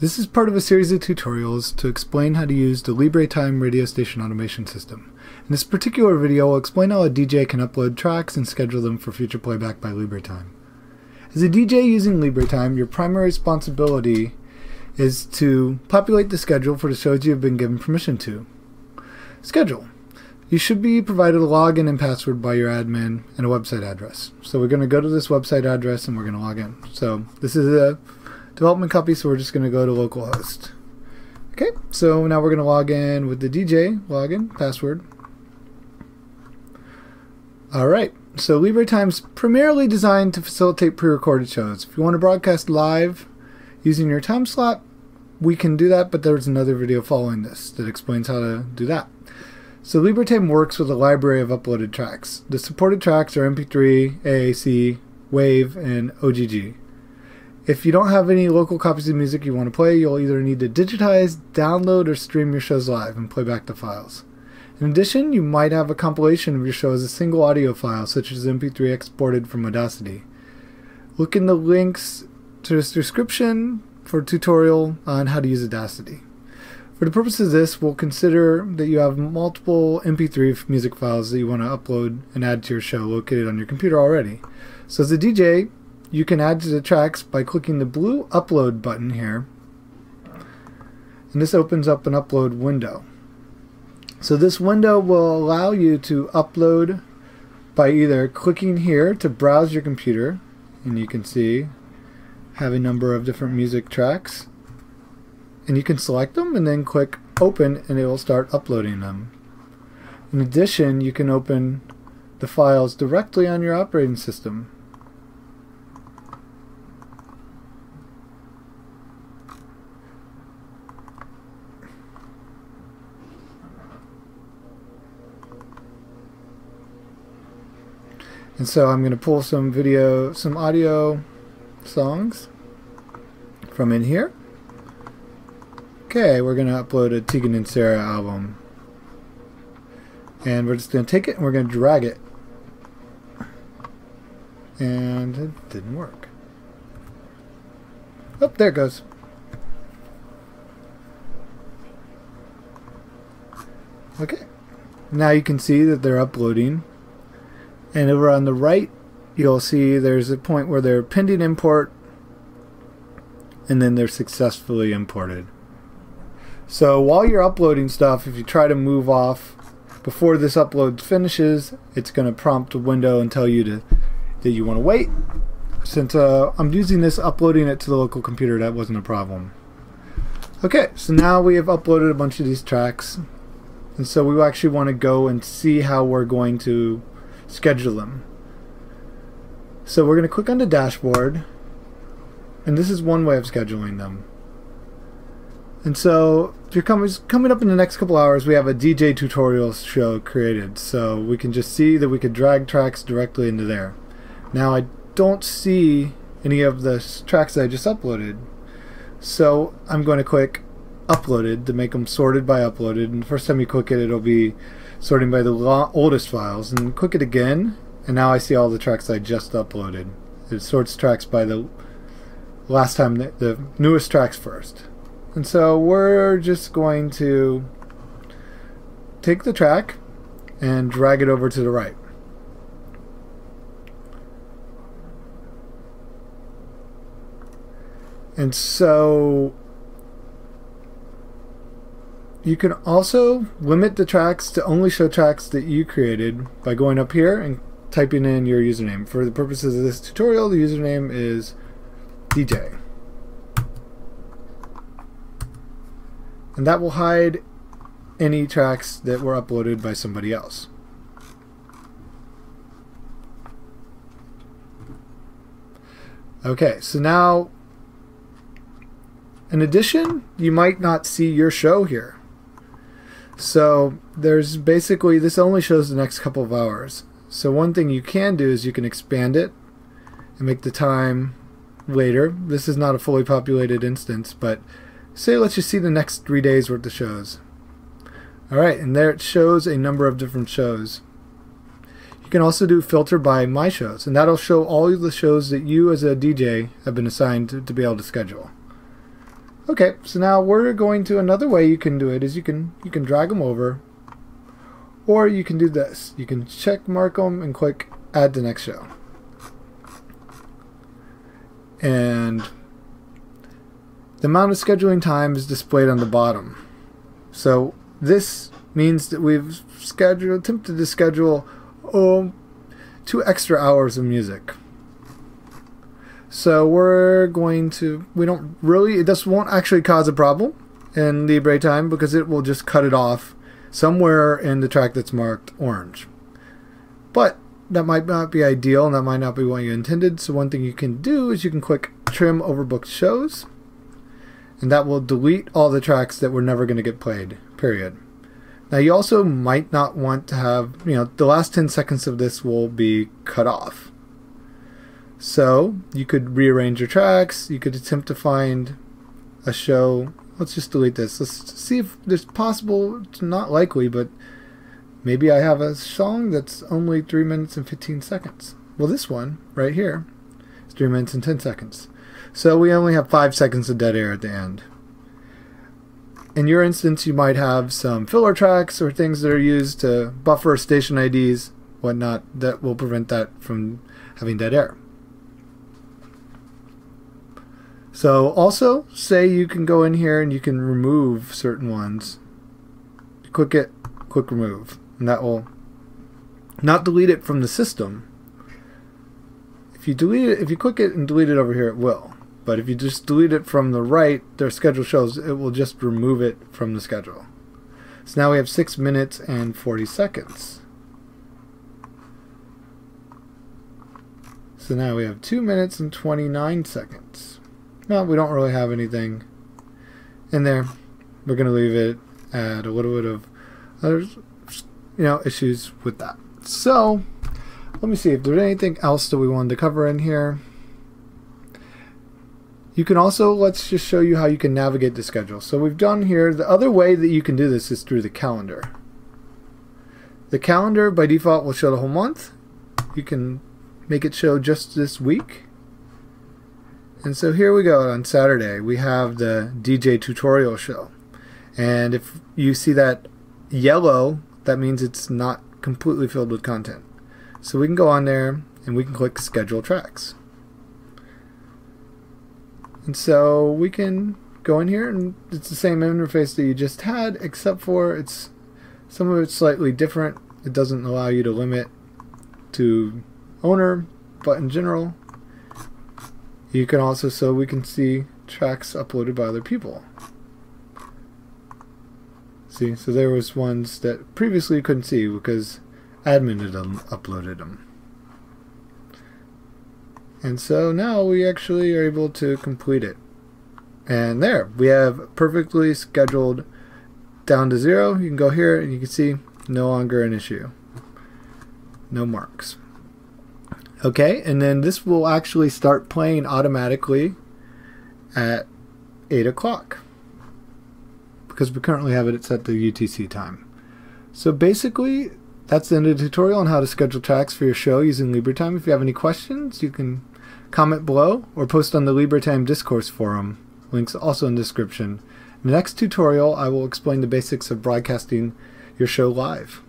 This is part of a series of tutorials to explain how to use the LibreTime radio station automation system. In this particular video, I'll explain how a DJ can upload tracks and schedule them for future playback by LibreTime. As a DJ using LibreTime, your primary responsibility is to populate the schedule for the shows you have been given permission to. Schedule. You should be provided a login and password by your admin and a website address. So we're going to go to this website address and we're going to log in. So this is a development copy, so we're just going to go to localhost. Okay, so now we're going to log in with the DJ login password. Alright, so LibreTime's primarily designed to facilitate pre-recorded shows. If you want to broadcast live using your time slot, we can do that, but there's another video following this that explains how to do that. So LibreTime works with a library of uploaded tracks. The supported tracks are MP3, AAC, WAV, and OGG. If you don't have any local copies of music you want to play, you'll either need to digitize, download, or stream your shows live and play back the files. In addition, you might have a compilation of your show as a single audio file, such as MP3 exported from Audacity. Look in the links to this description for a tutorial on how to use Audacity. For the purpose of this, we'll consider that you have multiple MP3 music files that you want to upload and add to your show located on your computer already. So as a DJ, you can add to the tracks by clicking the blue upload button here. And this opens up an upload window. So this window will allow you to upload by either clicking here to browse your computer and you can see have a number of different music tracks. And you can select them and then click open and it will start uploading them. In addition you can open the files directly on your operating system And so I'm going to pull some video, some audio songs from in here. Okay, we're going to upload a Tegan and Sara album. And we're just going to take it and we're going to drag it. And it didn't work. Oh, there it goes. Okay. Now you can see that they're uploading and over on the right you'll see there's a point where they're pending import and then they're successfully imported. So while you're uploading stuff if you try to move off before this upload finishes it's going to prompt a window and tell you to that you want to wait. Since uh, I'm using this uploading it to the local computer that wasn't a problem. Okay so now we have uploaded a bunch of these tracks. And so we actually want to go and see how we're going to schedule them. So we're going to click on the dashboard, and this is one way of scheduling them. And so, if you're coming coming up in the next couple hours, we have a DJ tutorial show created, so we can just see that we could drag tracks directly into there. Now, I don't see any of the tracks that I just uploaded, so I'm going to click uploaded to make them sorted by uploaded. And the first time you click it, it'll be sorting by the oldest files and click it again and now I see all the tracks I just uploaded. It sorts tracks by the last time, the, the newest tracks first. And so we're just going to take the track and drag it over to the right. And so you can also limit the tracks to only show tracks that you created by going up here and typing in your username. For the purposes of this tutorial, the username is DJ. And that will hide any tracks that were uploaded by somebody else. Okay, so now, in addition, you might not see your show here. So there's basically, this only shows the next couple of hours. So one thing you can do is you can expand it and make the time later. This is not a fully populated instance, but say let's just see the next three days worth of shows. Alright, and there it shows a number of different shows. You can also do filter by my shows, and that'll show all the shows that you as a DJ have been assigned to, to be able to schedule. Okay, so now we're going to another way you can do it is you can you can drag them over, or you can do this. You can check mark them and click add to next show, and the amount of scheduling time is displayed on the bottom. So this means that we've scheduled attempted to schedule oh, two extra hours of music. So we're going to we don't really this won't actually cause a problem in LibreTime because it will just cut it off somewhere in the track that's marked orange. But that might not be ideal and that might not be what you intended. So one thing you can do is you can click trim overbooked shows and that will delete all the tracks that were never going to get played, period. Now you also might not want to have, you know, the last 10 seconds of this will be cut off. So you could rearrange your tracks. You could attempt to find a show. Let's just delete this. Let's see if there's possible. It's not likely, but maybe I have a song that's only three minutes and 15 seconds. Well, this one right here is three minutes and 10 seconds. So we only have five seconds of dead air at the end. In your instance, you might have some filler tracks or things that are used to buffer station IDs, whatnot, that will prevent that from having dead air. So also say you can go in here and you can remove certain ones. Click it, click remove, and that will not delete it from the system. If you delete it, if you click it and delete it over here, it will. But if you just delete it from the right, their schedule shows it will just remove it from the schedule. So now we have 6 minutes and 40 seconds. So now we have 2 minutes and 29 seconds. No, we don't really have anything in there. We're going to leave it at a little bit of other, you know, issues with that. So, let me see if there's anything else that we wanted to cover in here. You can also, let's just show you how you can navigate the schedule. So we've done here, the other way that you can do this is through the calendar. The calendar by default will show the whole month. You can make it show just this week. And so here we go on Saturday. We have the DJ tutorial show. And if you see that yellow, that means it's not completely filled with content. So we can go on there and we can click schedule tracks. And so we can go in here and it's the same interface that you just had except for it's some of it's slightly different. It doesn't allow you to limit to owner, but in general you can also, so we can see tracks uploaded by other people. See, so there was ones that previously you couldn't see because admin had uploaded them. And so now we actually are able to complete it. And there, we have perfectly scheduled down to zero. You can go here and you can see no longer an issue. No marks. Okay, and then this will actually start playing automatically at 8 o'clock because we currently have it set to UTC time. So basically, that's the end of the tutorial on how to schedule tracks for your show using LibreTime. If you have any questions, you can comment below or post on the LibreTime discourse forum. Links also in the description. In the next tutorial, I will explain the basics of broadcasting your show live.